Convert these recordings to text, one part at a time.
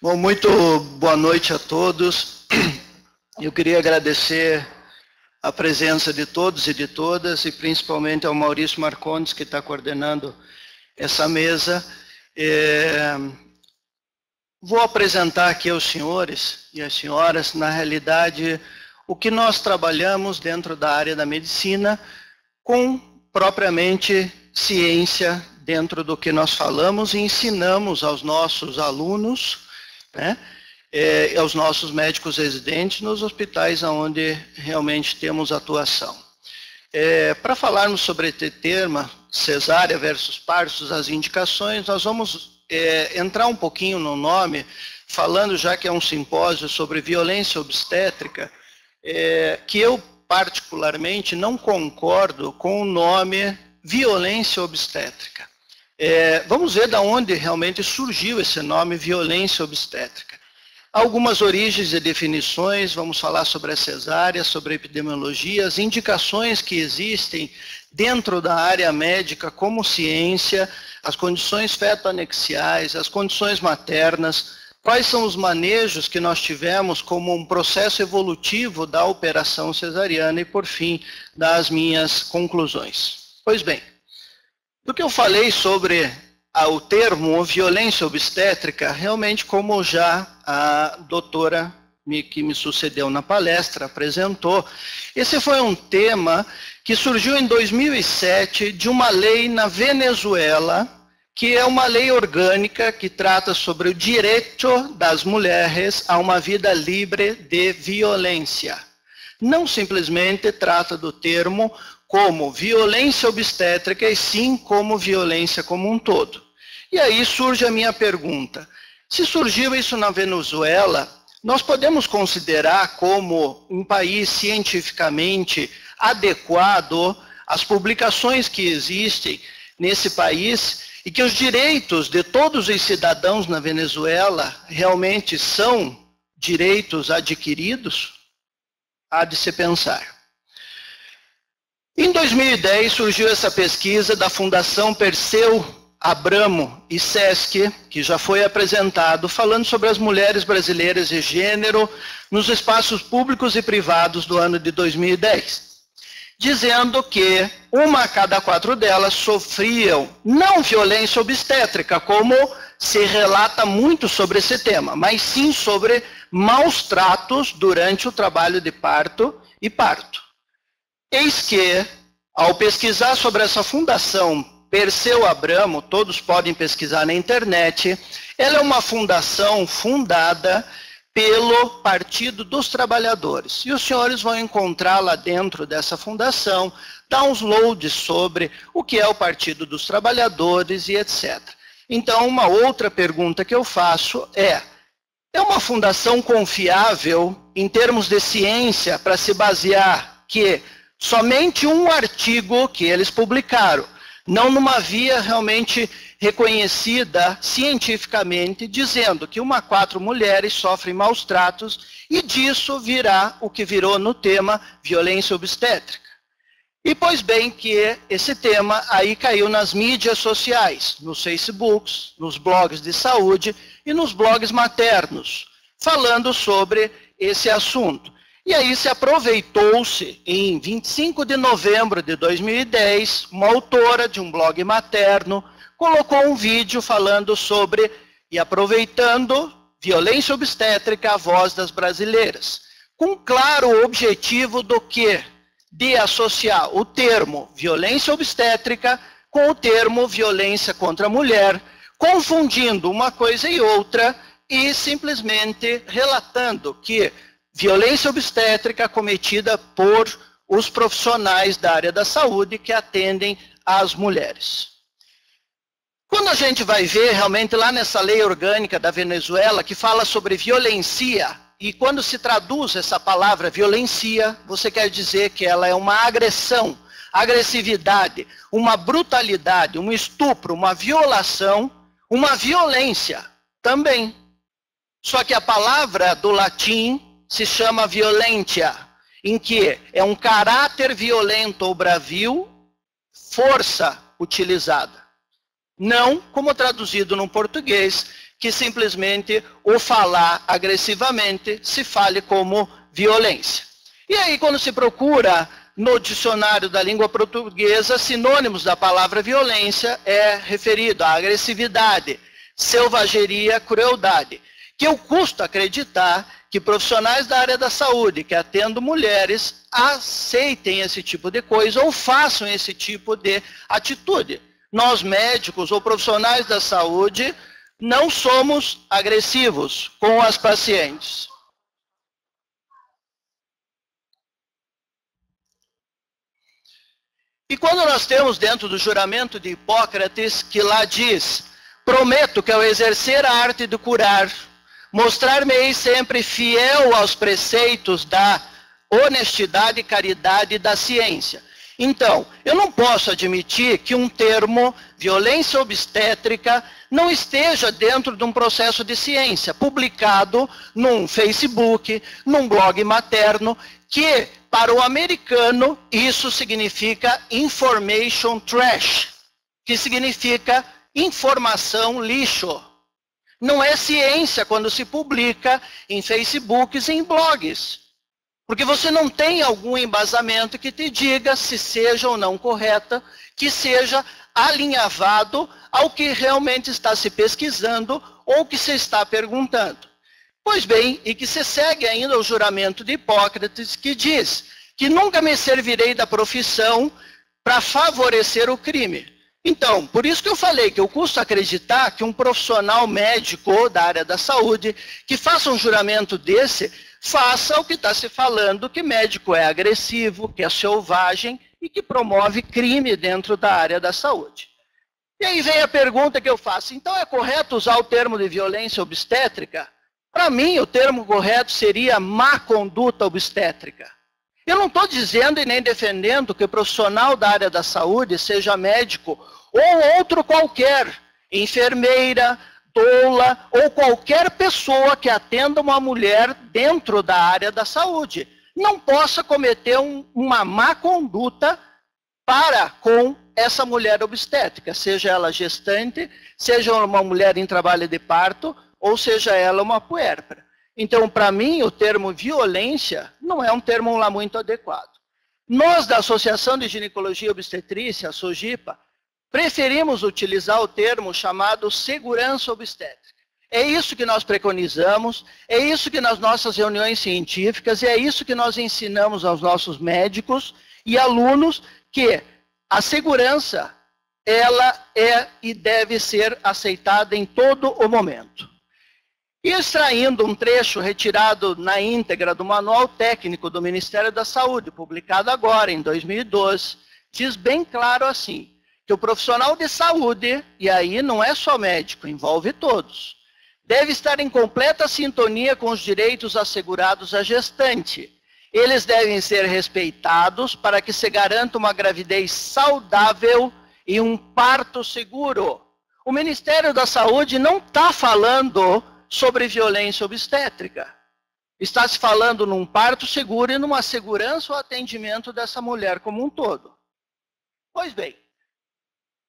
Bom, muito boa noite a todos. Eu queria agradecer a presença de todos e de todas, e principalmente ao Maurício Marcondes, que está coordenando essa mesa. É... Vou apresentar aqui aos senhores e às senhoras, na realidade, o que nós trabalhamos dentro da área da medicina com propriamente ciência dentro do que nós falamos e ensinamos aos nossos alunos, né, é, aos nossos médicos residentes nos hospitais onde realmente temos atuação. É, Para falarmos sobre esse tema, cesárea versus partos, as indicações, nós vamos é, entrar um pouquinho no nome, falando já que é um simpósio sobre violência obstétrica, é, que eu particularmente não concordo com o nome violência obstétrica. É, vamos ver de onde realmente surgiu esse nome violência obstétrica. Algumas origens e definições, vamos falar sobre a cesárea, sobre a epidemiologia, as indicações que existem dentro da área médica como ciência, as condições fetoanexiais, as condições maternas, quais são os manejos que nós tivemos como um processo evolutivo da operação cesariana e, por fim, das minhas conclusões. Pois bem, do que eu falei sobre a, o termo violência obstétrica, realmente como já a doutora me, que me sucedeu na palestra apresentou, esse foi um tema que surgiu em 2007 de uma lei na Venezuela, que é uma lei orgânica que trata sobre o direito das mulheres a uma vida livre de violência. Não simplesmente trata do termo como violência obstétrica, e sim como violência como um todo. E aí surge a minha pergunta: se surgiu isso na Venezuela, nós podemos considerar como um país cientificamente adequado às publicações que existem nesse país e que os direitos de todos os cidadãos na Venezuela realmente são direitos adquiridos, há de se pensar. Em 2010 surgiu essa pesquisa da Fundação Perseu Abramo e SESC, que já foi apresentado, falando sobre as mulheres brasileiras e gênero nos espaços públicos e privados do ano de 2010 dizendo que uma a cada quatro delas sofriam não violência obstétrica, como se relata muito sobre esse tema, mas sim sobre maus tratos durante o trabalho de parto e parto. Eis que, ao pesquisar sobre essa fundação Perseu Abramo, todos podem pesquisar na internet, ela é uma fundação fundada pelo Partido dos Trabalhadores. E os senhores vão encontrar lá dentro dessa fundação downloads sobre o que é o Partido dos Trabalhadores e etc. Então, uma outra pergunta que eu faço é: é uma fundação confiável em termos de ciência para se basear que somente um artigo que eles publicaram, não numa via realmente reconhecida cientificamente, dizendo que uma quatro mulheres sofrem maus tratos e disso virá o que virou no tema violência obstétrica. E pois bem que esse tema aí caiu nas mídias sociais, nos Facebooks, nos blogs de saúde e nos blogs maternos, falando sobre esse assunto. E aí se aproveitou-se, em 25 de novembro de 2010, uma autora de um blog materno colocou um vídeo falando sobre e aproveitando violência obstétrica, a voz das brasileiras, com claro objetivo do que? De associar o termo violência obstétrica com o termo violência contra a mulher, confundindo uma coisa e outra e simplesmente relatando que violência obstétrica cometida por os profissionais da área da saúde que atendem às mulheres. Quando a gente vai ver realmente lá nessa lei orgânica da Venezuela, que fala sobre violência, e quando se traduz essa palavra violência, você quer dizer que ela é uma agressão, agressividade, uma brutalidade, um estupro, uma violação, uma violência também. Só que a palavra do latim se chama violentia, em que é um caráter violento ou bravio, força utilizada. Não como traduzido no português, que simplesmente o falar agressivamente se fale como violência. E aí, quando se procura no dicionário da língua portuguesa, sinônimos da palavra violência é referido à agressividade, selvageria, crueldade. Que eu custo acreditar que profissionais da área da saúde que atendem mulheres aceitem esse tipo de coisa ou façam esse tipo de atitude. Nós médicos ou profissionais da saúde não somos agressivos com as pacientes. E quando nós temos dentro do juramento de Hipócrates, que lá diz: Prometo que ao exercer a arte de curar, mostrar-me-ei sempre fiel aos preceitos da honestidade, caridade e da ciência. Então, eu não posso admitir que um termo, violência obstétrica, não esteja dentro de um processo de ciência, publicado num Facebook, num blog materno, que, para o americano, isso significa information trash, que significa informação lixo. Não é ciência quando se publica em Facebooks e em blogs. Porque você não tem algum embasamento que te diga se seja ou não correta, que seja alinhavado ao que realmente está se pesquisando ou que se está perguntando. Pois bem, e que se segue ainda o juramento de Hipócrates, que diz que nunca me servirei da profissão para favorecer o crime. Então, por isso que eu falei que eu custo acreditar que um profissional médico da área da saúde que faça um juramento desse faça o que está se falando, que médico é agressivo, que é selvagem e que promove crime dentro da área da saúde. E aí vem a pergunta que eu faço, então é correto usar o termo de violência obstétrica? Para mim, o termo correto seria má conduta obstétrica. Eu não estou dizendo e nem defendendo que o profissional da área da saúde, seja médico ou outro qualquer, enfermeira, doula ou qualquer pessoa que atenda uma mulher dentro da área da saúde não possa cometer um, uma má conduta para com essa mulher obstétrica, seja ela gestante, seja uma mulher em trabalho de parto, ou seja ela uma puérpera. Então, para mim, o termo violência não é um termo lá muito adequado. Nós, da Associação de Ginecologia e Obstetrícia, a SOGIPA, preferimos utilizar o termo chamado segurança obstétrica. É isso que nós preconizamos, é isso que nas nossas reuniões científicas, é isso que nós ensinamos aos nossos médicos e alunos, que a segurança, ela é e deve ser aceitada em todo o momento. E extraindo um trecho retirado na íntegra do Manual Técnico do Ministério da Saúde, publicado agora, em 2012, diz bem claro assim, que o profissional de saúde, e aí não é só médico, envolve todos, deve estar em completa sintonia com os direitos assegurados à gestante. Eles devem ser respeitados para que se garanta uma gravidez saudável e um parto seguro. O Ministério da Saúde não está falando sobre violência obstétrica. Está se falando num parto seguro e numa segurança ou atendimento dessa mulher como um todo. Pois bem,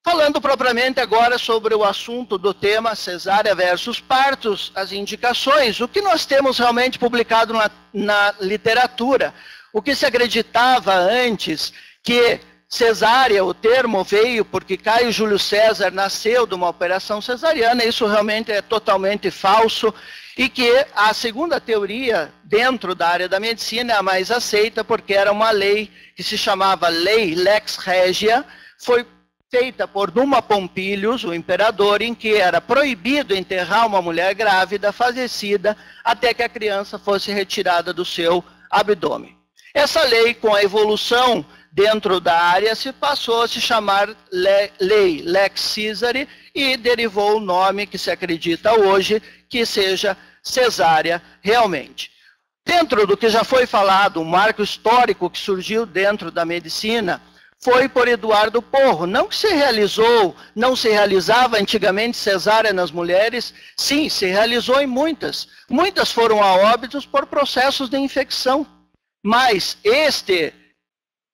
Falando propriamente agora sobre o assunto do tema cesárea versus partos, as indicações, o que nós temos realmente publicado na, na literatura, o que se acreditava antes que cesárea, o termo veio porque Caio Júlio César nasceu de uma operação cesariana, isso realmente é totalmente falso, e que a segunda teoria, dentro da área da medicina, é a mais aceita, porque era uma lei que se chamava Lei Lex Regia, foi feita por Numa Pompilius, o imperador, em que era proibido enterrar uma mulher grávida, falecida, até que a criança fosse retirada do seu abdômen. Essa lei, com a evolução dentro da área, se passou a se chamar Lei Lex Caesari e derivou o nome que se acredita hoje que seja cesárea realmente. Dentro do que já foi falado, um marco histórico que surgiu dentro da medicina, foi por Eduardo Porro. Não que se realizou, não se realizava antigamente cesárea nas mulheres, sim, se realizou em muitas. Muitas foram a óbitos por processos de infecção. Mas este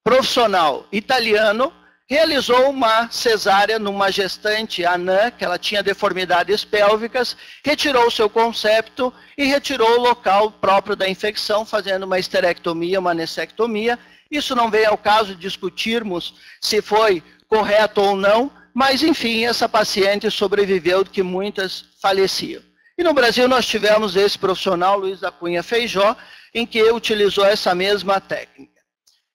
profissional italiano, realizou uma cesárea numa gestante anã, que ela tinha deformidades pélvicas, retirou o seu concepto e retirou o local próprio da infecção, fazendo uma esterectomia, uma anessectomia. Isso não vem ao caso discutirmos se foi correto ou não, mas enfim, essa paciente sobreviveu do que muitas faleciam. E no Brasil nós tivemos esse profissional, Luiz da Cunha Feijó, em que utilizou essa mesma técnica.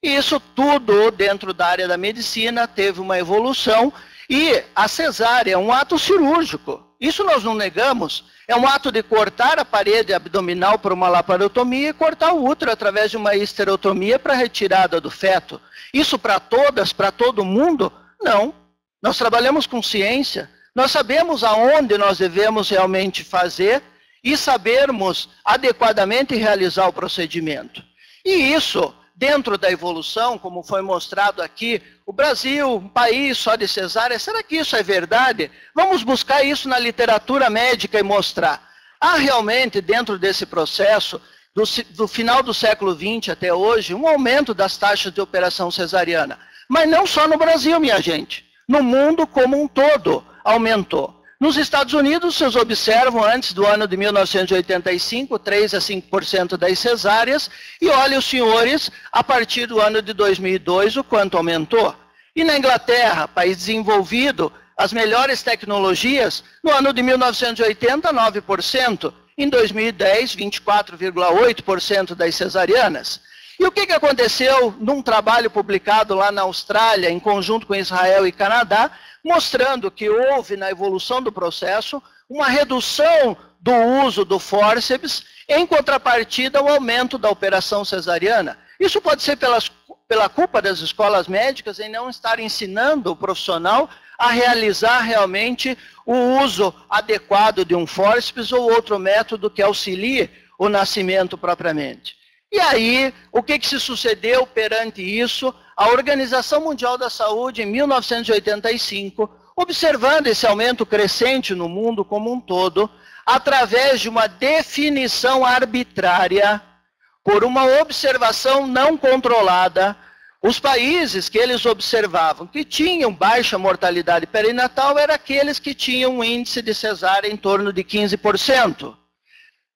Isso tudo dentro da área da medicina teve uma evolução e a cesárea é um ato cirúrgico. Isso nós não negamos. É um ato de cortar a parede abdominal por uma laparotomia e cortar o útero através de uma esterotomia para retirada do feto. Isso para todas, para todo mundo? Não. Nós trabalhamos com ciência. Nós sabemos aonde nós devemos realmente fazer e sabermos adequadamente realizar o procedimento. E isso dentro da evolução, como foi mostrado aqui, o Brasil, um país só de cesárea, será que isso é verdade? Vamos buscar isso na literatura médica e mostrar. Há realmente, dentro desse processo, do, do final do século XX até hoje, um aumento das taxas de operação cesariana. Mas não só no Brasil, minha gente. No mundo como um todo aumentou. Nos Estados Unidos, vocês observam, antes do ano de 1985, 3 a 5% das cesáreas, e olhem os senhores, a partir do ano de 2002, o quanto aumentou. E na Inglaterra, país desenvolvido, as melhores tecnologias, no ano de 1980, 9%, em 2010, 24,8% das cesarianas. E o que, que aconteceu num trabalho publicado lá na Austrália, em conjunto com Israel e Canadá, mostrando que houve na evolução do processo uma redução do uso do fórceps, em contrapartida, o aumento da operação cesariana. Isso pode ser pelas, pela culpa das escolas médicas em não estar ensinando o profissional a realizar realmente o uso adequado de um fórceps ou outro método que auxilie o nascimento propriamente. E aí, o que, que se sucedeu perante isso? A Organização Mundial da Saúde, em 1985, observando esse aumento crescente no mundo como um todo, através de uma definição arbitrária, por uma observação não controlada, os países que eles observavam que tinham baixa mortalidade perinatal eram aqueles que tinham um índice de cesárea em torno de 15%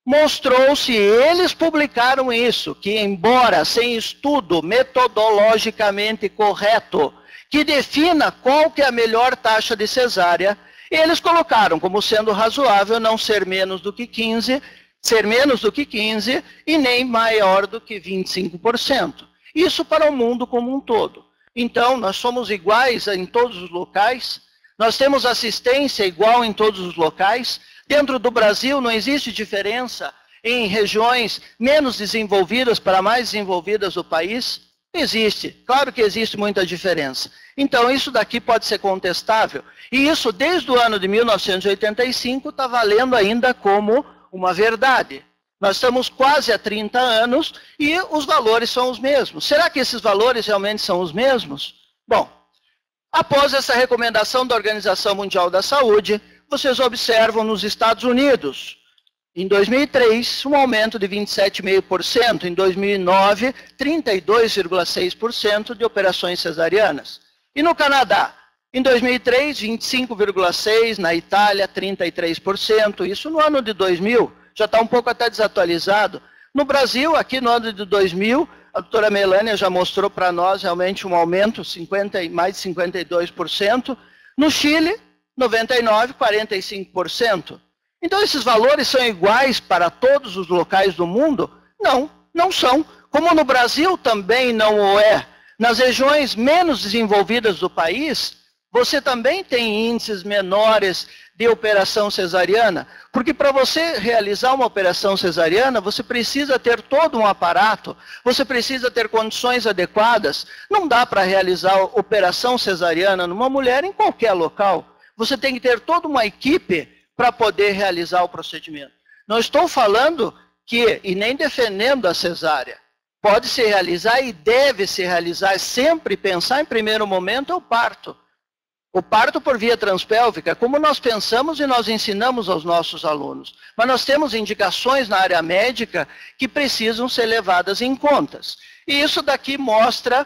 mostrou-se, eles publicaram isso, que embora sem estudo metodologicamente correto, que defina qual que é a melhor taxa de cesárea, eles colocaram como sendo razoável não ser menos do que 15, ser menos do que 15 e nem maior do que 25%. Isso para o mundo como um todo. Então, nós somos iguais em todos os locais, nós temos assistência igual em todos os locais, Dentro do Brasil não existe diferença em regiões menos desenvolvidas para mais desenvolvidas do país? Existe, claro que existe muita diferença. Então, isso daqui pode ser contestável. E isso, desde o ano de 1985, está valendo ainda como uma verdade. Nós estamos quase há 30 anos e os valores são os mesmos. Será que esses valores realmente são os mesmos? Bom, após essa recomendação da Organização Mundial da Saúde, vocês observam nos Estados Unidos, em 2003, um aumento de 27,5%. Em 2009, 32,6% de operações cesarianas. E no Canadá, em 2003, 25,6%. Na Itália, 33%. Isso no ano de 2000. Já está um pouco até desatualizado. No Brasil, aqui no ano de 2000, a doutora Melânia já mostrou para nós realmente um aumento, 50, mais de 52%. No Chile, 99, 45%. Então esses valores são iguais para todos os locais do mundo? Não, não são. Como no Brasil também não o é. Nas regiões menos desenvolvidas do país, você também tem índices menores de operação cesariana, porque para você realizar uma operação cesariana, você precisa ter todo um aparato, você precisa ter condições adequadas. Não dá para realizar operação cesariana numa mulher em qualquer local você tem que ter toda uma equipe para poder realizar o procedimento. Não estou falando que, e nem defendendo a cesárea, pode se realizar e deve se realizar, sempre pensar em primeiro momento é o parto. O parto por via transpélvica, como nós pensamos e nós ensinamos aos nossos alunos. Mas nós temos indicações na área médica que precisam ser levadas em contas. E isso daqui mostra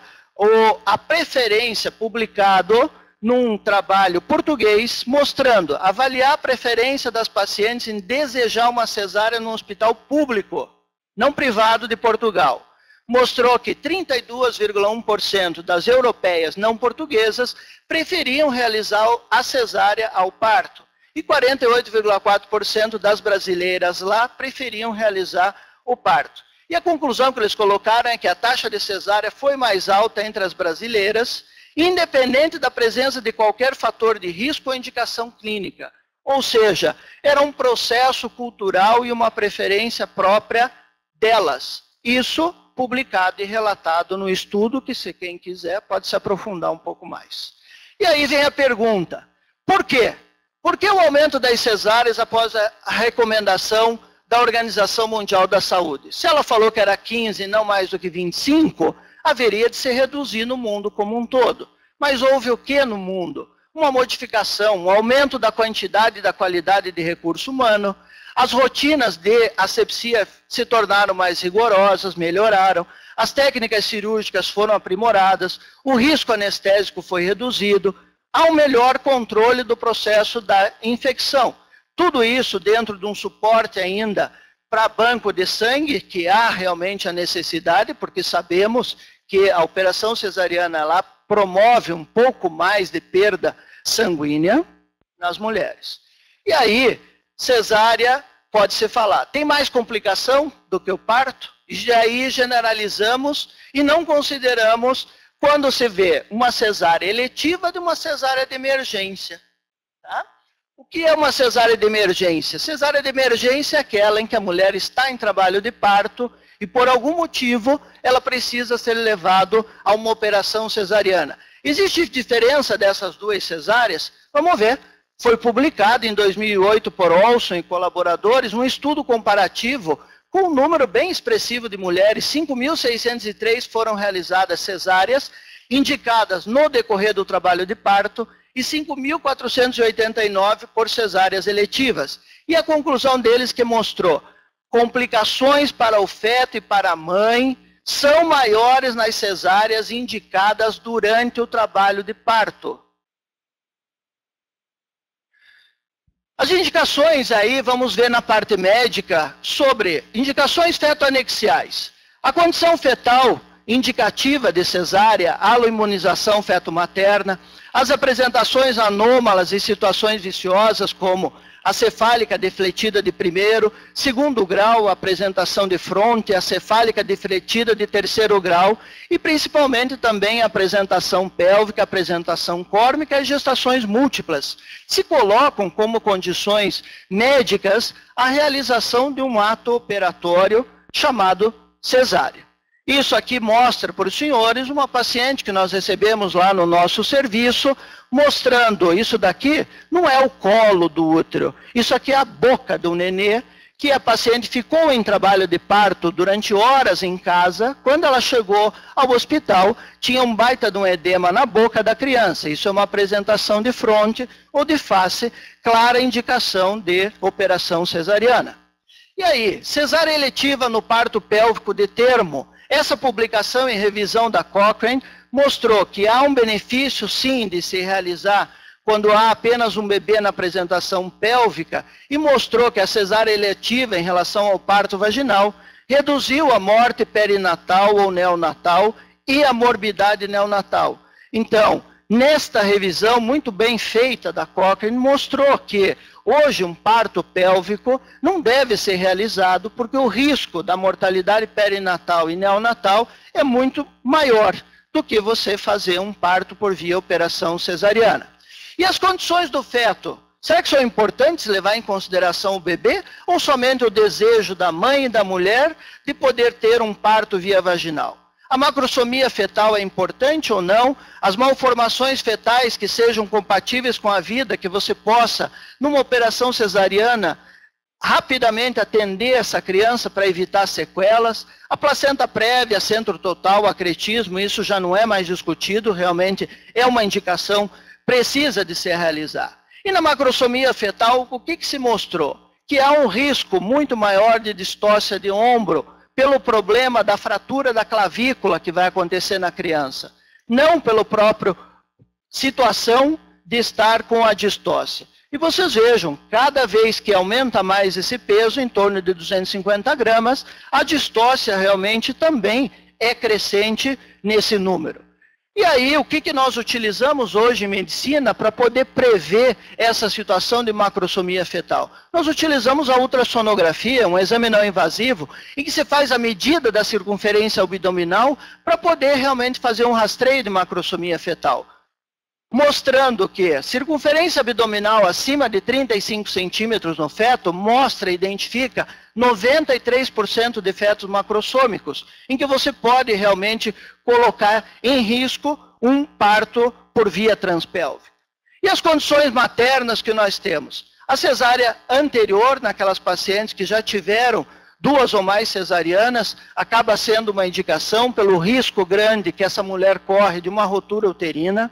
a preferência publicado num trabalho português mostrando, avaliar a preferência das pacientes em desejar uma cesárea no hospital público, não privado de Portugal. Mostrou que 32,1% das europeias não portuguesas preferiam realizar a cesárea ao parto. E 48,4% das brasileiras lá preferiam realizar o parto. E a conclusão que eles colocaram é que a taxa de cesárea foi mais alta entre as brasileiras, independente da presença de qualquer fator de risco ou indicação clínica. Ou seja, era um processo cultural e uma preferência própria delas. Isso publicado e relatado no estudo, que se quem quiser pode se aprofundar um pouco mais. E aí vem a pergunta, por quê? Por que o aumento das cesáreas após a recomendação da Organização Mundial da Saúde. Se ela falou que era 15 e não mais do que 25, haveria de se reduzir no mundo como um todo. Mas houve o que no mundo? Uma modificação, um aumento da quantidade e da qualidade de recurso humano. As rotinas de asepsia se tornaram mais rigorosas, melhoraram. As técnicas cirúrgicas foram aprimoradas. O risco anestésico foi reduzido. Há um melhor controle do processo da infecção. Tudo isso dentro de um suporte ainda para banco de sangue, que há realmente a necessidade, porque sabemos que a operação cesariana lá promove um pouco mais de perda sanguínea nas mulheres. E aí, cesárea, pode se falar, tem mais complicação do que o parto? E aí generalizamos e não consideramos quando se vê uma cesárea eletiva de uma cesárea de emergência. Tá? O que é uma cesárea de emergência? Cesárea de emergência é aquela em que a mulher está em trabalho de parto e por algum motivo ela precisa ser levada a uma operação cesariana. Existe diferença dessas duas cesáreas? Vamos ver. Foi publicado em 2008 por Olson e colaboradores um estudo comparativo com um número bem expressivo de mulheres, 5.603 foram realizadas cesáreas, indicadas no decorrer do trabalho de parto, e 5.489 por cesáreas eletivas. E a conclusão deles que mostrou complicações para o feto e para a mãe são maiores nas cesáreas indicadas durante o trabalho de parto. As indicações aí, vamos ver na parte médica, sobre indicações fetoanexiais. A condição fetal indicativa de cesárea, aloimunização feto-materna, as apresentações anômalas e situações viciosas, como a cefálica defletida de primeiro, segundo grau, apresentação de fronte, a cefálica defletida de terceiro grau, e principalmente também apresentação pélvica, apresentação córmica e gestações múltiplas. Se colocam como condições médicas a realização de um ato operatório chamado cesárea. Isso aqui mostra para os senhores uma paciente que nós recebemos lá no nosso serviço, mostrando isso daqui não é o colo do útero, isso aqui é a boca do nenê, que a paciente ficou em trabalho de parto durante horas em casa, quando ela chegou ao hospital, tinha um baita de um edema na boca da criança. Isso é uma apresentação de fronte ou de face, clara indicação de operação cesariana. E aí, cesárea eletiva no parto pélvico de termo, essa publicação em revisão da Cochrane mostrou que há um benefício, sim, de se realizar quando há apenas um bebê na apresentação pélvica e mostrou que a cesárea eletiva em relação ao parto vaginal reduziu a morte perinatal ou neonatal e a morbidade neonatal. Então, nesta revisão muito bem feita da Cochrane, mostrou que Hoje, um parto pélvico não deve ser realizado porque o risco da mortalidade perinatal e neonatal é muito maior do que você fazer um parto por via operação cesariana. E as condições do feto? Será que são importantes levar em consideração o bebê ou somente o desejo da mãe e da mulher de poder ter um parto via vaginal? A macrosomia fetal é importante ou não? As malformações fetais que sejam compatíveis com a vida, que você possa, numa operação cesariana, rapidamente atender essa criança para evitar sequelas. A placenta prévia, centro total, acretismo, isso já não é mais discutido, realmente é uma indicação, precisa de ser realizada. E na macrosomia fetal, o que, que se mostrou? Que há um risco muito maior de distócia de ombro, pelo problema da fratura da clavícula que vai acontecer na criança. não pelo próprio situação de estar com a distócia. E vocês vejam, cada vez que aumenta mais esse peso, em torno de 250 gramas, a distócia realmente também é crescente nesse número. E aí, o que, que nós utilizamos hoje em medicina para poder prever essa situação de macrosomia fetal? Nós utilizamos a ultrassonografia, um exame não invasivo, em que se faz a medida da circunferência abdominal para poder realmente fazer um rastreio de macrosomia fetal mostrando que circunferência abdominal acima de 35 centímetros no feto mostra e identifica 93% de fetos macrossômicos, em que você pode realmente colocar em risco um parto por via transpélvica. E as condições maternas que nós temos? A cesárea anterior, naquelas pacientes que já tiveram duas ou mais cesarianas, acaba sendo uma indicação pelo risco grande que essa mulher corre de uma rotura uterina.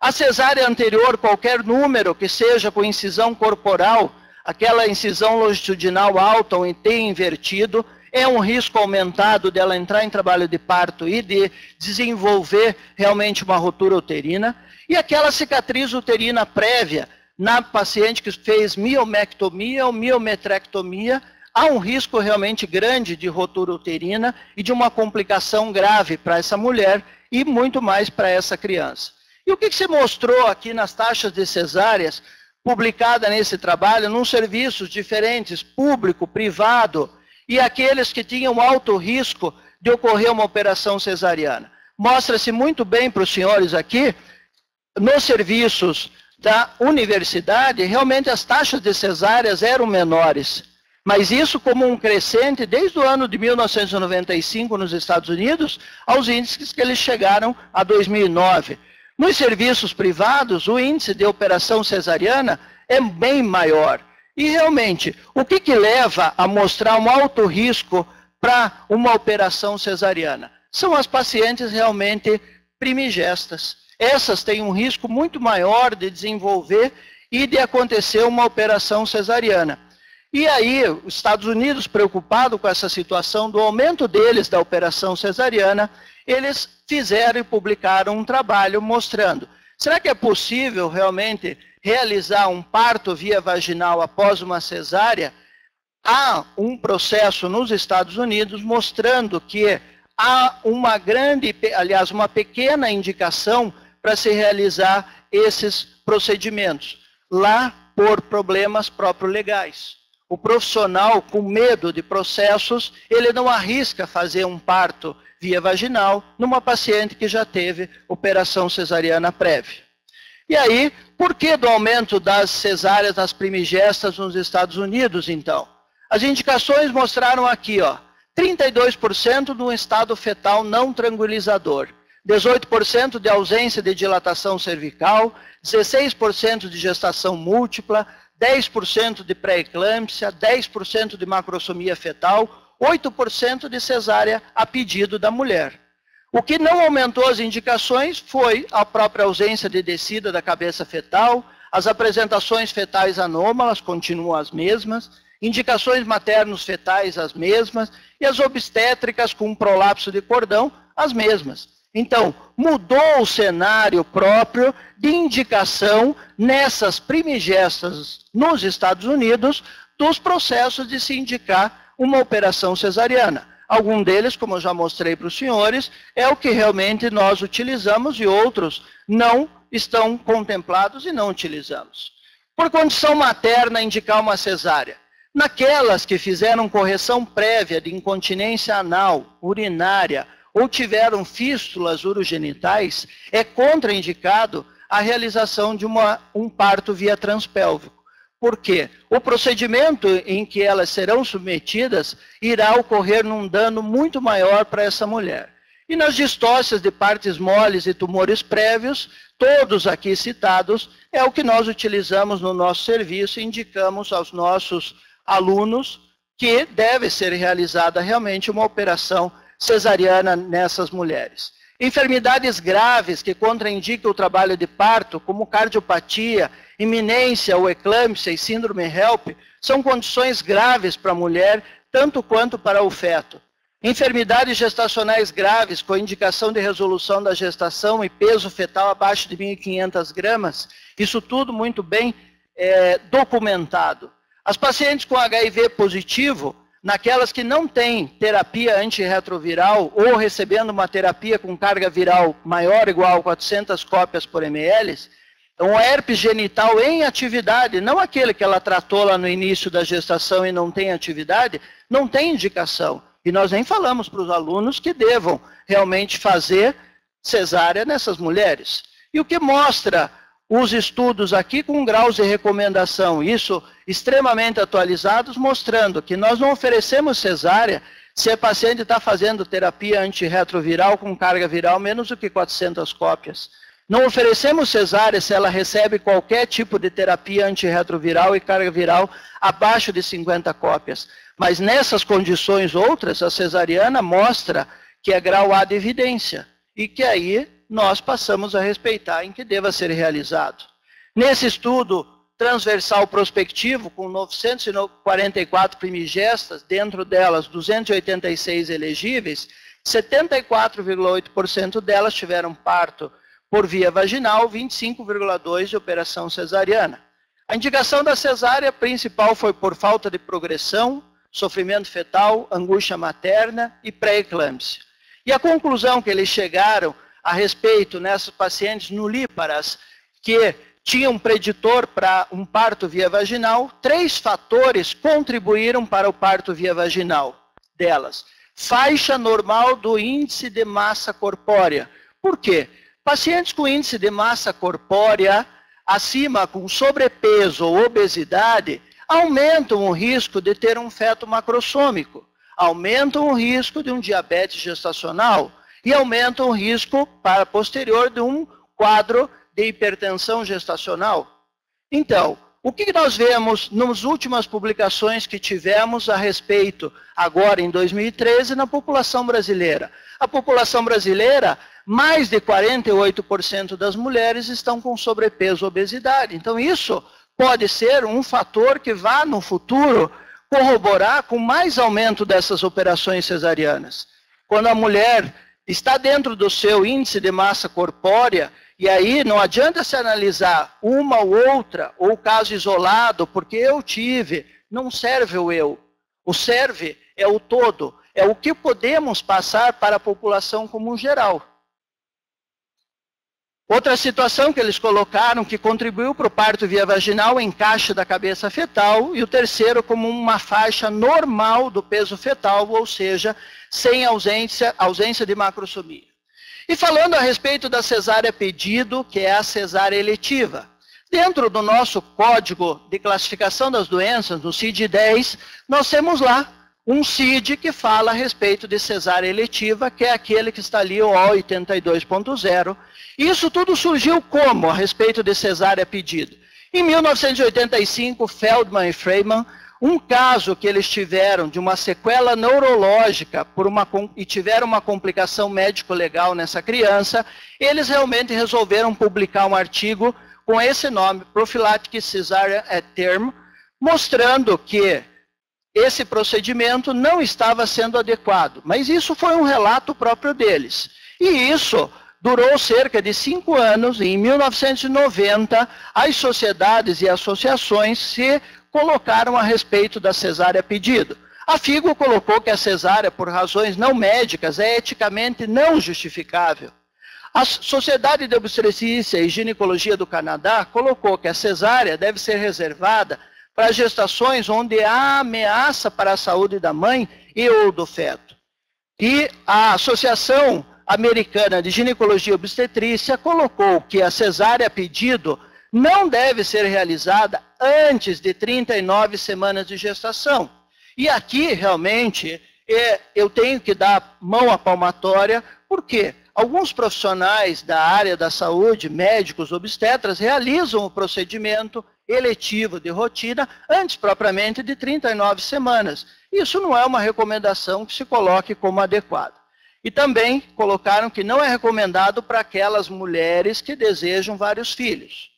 A cesárea anterior, qualquer número que seja com incisão corporal, aquela incisão longitudinal alta ou em T invertido, é um risco aumentado dela entrar em trabalho de parto e de desenvolver realmente uma rotura uterina. E aquela cicatriz uterina prévia na paciente que fez miomectomia ou miometrectomia, há um risco realmente grande de rotura uterina e de uma complicação grave para essa mulher e muito mais para essa criança. E o que, que se mostrou aqui nas taxas de cesáreas, publicada nesse trabalho, num serviços diferentes, público, privado, e aqueles que tinham alto risco de ocorrer uma operação cesariana? Mostra-se muito bem para os senhores aqui, nos serviços da universidade, realmente as taxas de cesáreas eram menores. Mas isso como um crescente desde o ano de 1995 nos Estados Unidos aos índices que eles chegaram a 2009. Nos serviços privados, o índice de operação cesariana é bem maior. E realmente, o que, que leva a mostrar um alto risco para uma operação cesariana? São as pacientes realmente primigestas. Essas têm um risco muito maior de desenvolver e de acontecer uma operação cesariana. E aí, os Estados Unidos, preocupado com essa situação do aumento deles da operação cesariana, eles fizeram e publicaram um trabalho mostrando, será que é possível realmente realizar um parto via vaginal após uma cesárea? Há um processo nos Estados Unidos mostrando que há uma grande, aliás, uma pequena indicação para se realizar esses procedimentos, lá por problemas próprio legais. O profissional, com medo de processos, ele não arrisca fazer um parto via vaginal numa paciente que já teve operação cesariana prévia. E aí, por que do aumento das cesáreas nas primigestas nos Estados Unidos, então? As indicações mostraram aqui, ó, 32% no estado fetal não tranquilizador, 18% de ausência de dilatação cervical, 16% de gestação múltipla, 10% de pré-eclâmpsia, 10% de macrosomia fetal, 8% de cesárea a pedido da mulher. O que não aumentou as indicações foi a própria ausência de descida da cabeça fetal, as apresentações fetais anômalas continuam as mesmas, indicações maternos fetais as mesmas e as obstétricas com prolapso de cordão as mesmas. Então, mudou o cenário próprio de indicação nessas primigestas nos Estados Unidos dos processos de se indicar uma operação cesariana. Algum deles, como eu já mostrei para os senhores, é o que realmente nós utilizamos e outros não estão contemplados e não utilizamos. Por condição materna, indicar uma cesárea. Naquelas que fizeram correção prévia de incontinência anal, urinária, ou tiveram fístulas urogenitais, é contraindicado a realização de uma, um parto via transpélvico. Por quê? O procedimento em que elas serão submetidas irá ocorrer num dano muito maior para essa mulher. E nas distócias de partes moles e tumores prévios, todos aqui citados, é o que nós utilizamos no nosso serviço e indicamos aos nossos alunos que deve ser realizada realmente uma operação cesariana nessas mulheres. Enfermidades graves que contraindicam o trabalho de parto, como cardiopatia, iminência ou eclâmpsia e síndrome HELP, são condições graves para a mulher, tanto quanto para o feto. Enfermidades gestacionais graves com indicação de resolução da gestação e peso fetal abaixo de 1.500 gramas, isso tudo muito bem é, documentado. As pacientes com HIV positivo, naquelas que não têm terapia antirretroviral ou recebendo uma terapia com carga viral maior ou igual a 400 cópias por ml, o herpes genital em atividade, não aquele que ela tratou lá no início da gestação e não tem atividade, não tem indicação. E nós nem falamos para os alunos que devam realmente fazer cesárea nessas mulheres. E o que mostra os estudos aqui com graus de recomendação, isso extremamente atualizados, mostrando que nós não oferecemos cesárea se a paciente está fazendo terapia antirretroviral com carga viral menos do que 400 cópias. Não oferecemos cesárea se ela recebe qualquer tipo de terapia antirretroviral e carga viral abaixo de 50 cópias. Mas nessas condições outras, a cesariana mostra que é grau A de evidência e que aí nós passamos a respeitar em que deva ser realizado. Nesse estudo transversal prospectivo, com 944 primigestas, dentro delas 286 elegíveis, 74,8% delas tiveram parto por via vaginal, 25,2% de operação cesariana. A indicação da cesárea principal foi por falta de progressão, sofrimento fetal, angústia materna e pré-eclâmpsia. E a conclusão que eles chegaram a respeito nessas pacientes nulíparas que tinham preditor para um parto via vaginal, três fatores contribuíram para o parto via vaginal delas. Faixa normal do índice de massa corpórea. Por quê? Pacientes com índice de massa corpórea acima, com sobrepeso ou obesidade, aumentam o risco de ter um feto macrosômico, aumentam o risco de um diabetes gestacional e aumentam o risco para posterior de um quadro de hipertensão gestacional. Então, o que nós vemos nas últimas publicações que tivemos a respeito, agora em 2013, na população brasileira? A população brasileira mais de 48% das mulheres estão com sobrepeso ou obesidade. Então, isso pode ser um fator que vá, no futuro, corroborar com mais aumento dessas operações cesarianas. Quando a mulher está dentro do seu índice de massa corpórea, e aí não adianta se analisar uma ou outra, ou caso isolado, porque eu tive, não serve o eu. O serve é o todo, é o que podemos passar para a população como um geral. Outra situação que eles colocaram que contribuiu para o parto via vaginal, encaixe da cabeça fetal, e o terceiro como uma faixa normal do peso fetal, ou seja, sem ausência, ausência de macrosomia. E falando a respeito da cesárea pedido, que é a cesárea eletiva. Dentro do nosso código de classificação das doenças, no CID-10, nós temos lá um CID que fala a respeito de cesárea eletiva, que é aquele que está ali, o O82.0, isso tudo surgiu como a respeito de cesárea pedido? Em 1985, Feldman e Freeman, um caso que eles tiveram de uma sequela neurológica por uma, e tiveram uma complicação médico-legal nessa criança, eles realmente resolveram publicar um artigo com esse nome, Prophylactic Cesarean at Term, mostrando que esse procedimento não estava sendo adequado. Mas isso foi um relato próprio deles. E isso durou cerca de cinco anos, e em 1990, as sociedades e associações se colocaram a respeito da cesárea pedido. A FIGO colocou que a cesárea, por razões não médicas, é eticamente não justificável. A Sociedade de Obstetrícia e Ginecologia do Canadá colocou que a cesárea deve ser reservada para gestações onde há ameaça para a saúde da mãe e ou do feto. E a Associação Americana de Ginecologia e Obstetrícia colocou que a cesárea pedido não deve ser realizada antes de 39 semanas de gestação. E aqui, realmente, é, eu tenho que dar mão à palmatória, porque alguns profissionais da área da saúde, médicos, obstetras, realizam o procedimento eletivo de rotina antes propriamente de 39 semanas. Isso não é uma recomendação que se coloque como adequada. E também colocaram que não é recomendado para aquelas mulheres que desejam vários filhos.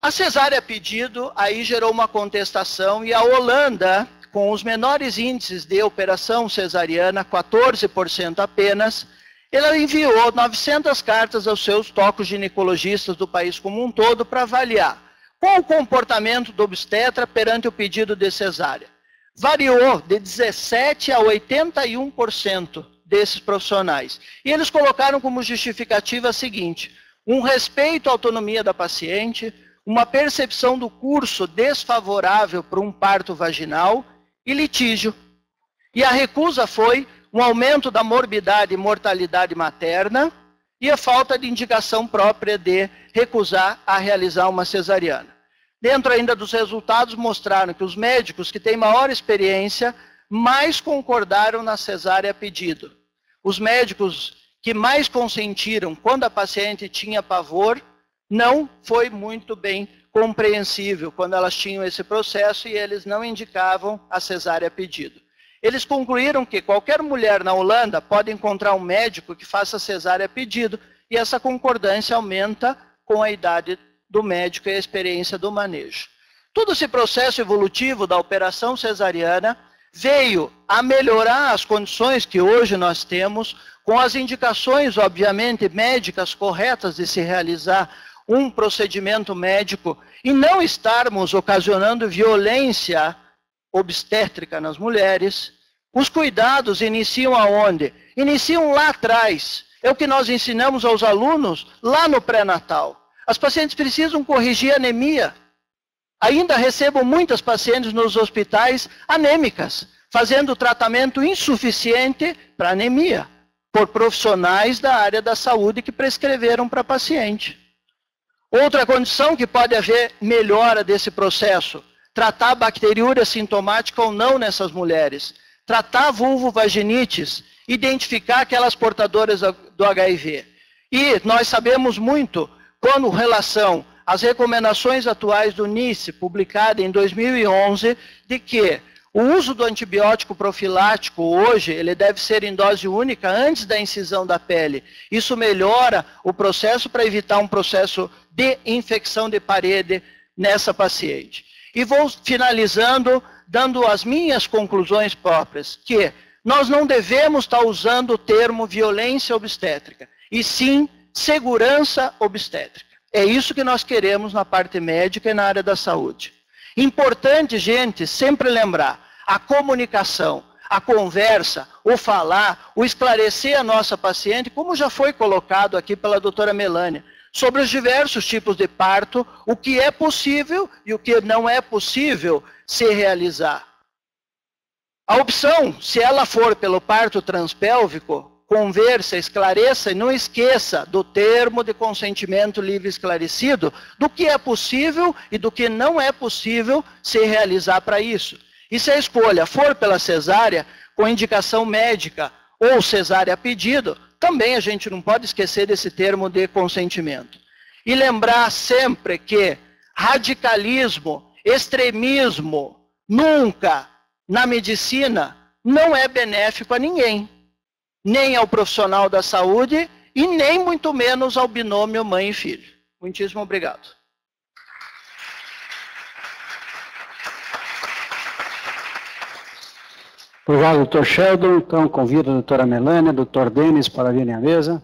A cesárea pedido aí gerou uma contestação e a Holanda com os menores índices de operação cesariana, 14% apenas, ela enviou 900 cartas aos seus tocos ginecologistas do país como um todo para avaliar qual o comportamento do obstetra perante o pedido de cesárea. Variou de 17% a 81% desses profissionais. E eles colocaram como justificativa a seguinte: um respeito à autonomia da paciente, uma percepção do curso desfavorável para um parto vaginal e litígio. E a recusa foi um aumento da morbidade e mortalidade materna e a falta de indicação própria de recusar a realizar uma cesariana. Dentro ainda dos resultados mostraram que os médicos que têm maior experiência mais concordaram na cesárea pedido. Os médicos que mais consentiram quando a paciente tinha pavor não foi muito bem compreensível quando elas tinham esse processo e eles não indicavam a cesárea pedido. Eles concluíram que qualquer mulher na Holanda pode encontrar um médico que faça cesárea pedido e essa concordância aumenta com a idade do médico e a experiência do manejo. Todo esse processo evolutivo da operação cesariana veio a melhorar as condições que hoje nós temos, com as indicações, obviamente, médicas corretas de se realizar um procedimento médico e não estarmos ocasionando violência obstétrica nas mulheres. Os cuidados iniciam aonde? Iniciam lá atrás. É o que nós ensinamos aos alunos lá no pré-natal. As pacientes precisam corrigir anemia. Ainda recebo muitas pacientes nos hospitais anêmicas, fazendo tratamento insuficiente para anemia, por profissionais da área da saúde que prescreveram para paciente. Outra condição que pode haver melhora desse processo, tratar bacteriúria sintomática ou não nessas mulheres, tratar vulvovaginites, identificar aquelas portadoras do HIV. E nós sabemos muito quando relação às recomendações atuais do NICE, publicada em 2011, de que o uso do antibiótico profilático hoje, ele deve ser em dose única antes da incisão da pele. Isso melhora o processo para evitar um processo de infecção de parede nessa paciente. E vou finalizando dando as minhas conclusões próprias, que nós não devemos estar usando o termo violência obstétrica, e sim segurança obstétrica. É isso que nós queremos na parte médica e na área da saúde. Importante, gente, sempre lembrar: a comunicação, a conversa, o falar, o esclarecer a nossa paciente, como já foi colocado aqui pela doutora Melânia, sobre os diversos tipos de parto, o que é possível e o que não é possível se realizar. A opção, se ela for pelo parto transpélvico, conversa, esclareça e não esqueça do termo de consentimento livre esclarecido, do que é possível e do que não é possível se realizar para isso. E se a escolha for pela cesárea, com indicação médica ou cesárea a pedido, também a gente não pode esquecer desse termo de consentimento. E lembrar sempre que radicalismo, extremismo, nunca na medicina não é benéfico a ninguém nem ao profissional da saúde e nem muito menos ao binômio mãe e filho. Muitíssimo obrigado. Obrigado, doutor Sheldon. Então, convido a doutora Melânia, doutor Denis para virem à mesa.